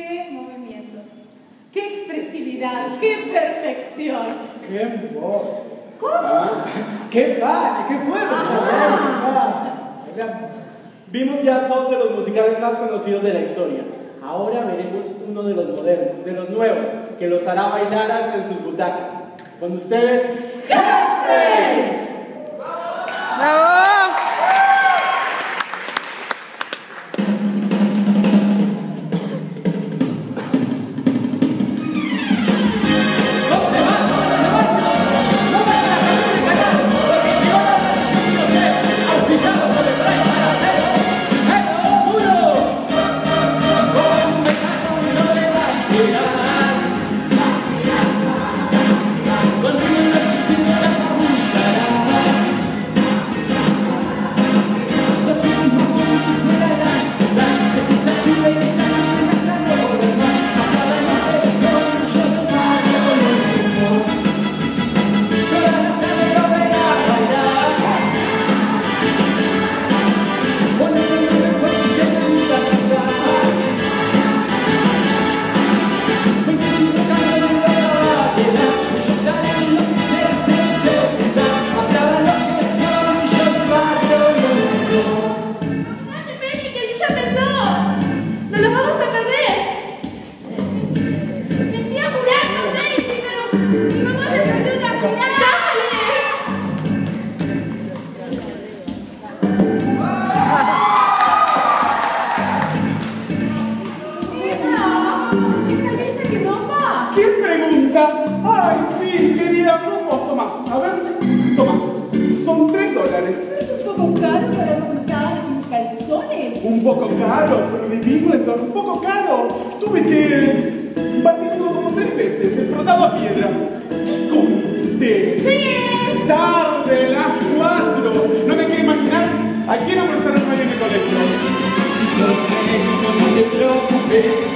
qué movimientos, qué expresividad, qué perfección. ¡Qué voz! ¿Cómo? Ah, ¡Qué baile! ¡Qué fuerza! Ah. Vimos ya dos de los musicales más conocidos de la historia. Ahora veremos uno de los modernos, de los nuevos, que los hará bailar hasta en sus butacas. Con ustedes, ¡Hairspray! ¡Bravo! Un poco caro para unas sábanas y unos calzones. Un poco caro, pero divino esto, un poco caro. Tuve que a piedra. ¿Comiste? ¡Sí! Tarde, las cuatro. No me quiero imaginar a quién no prestaron hoy en el colegio. Si sos médico, no te preocupes,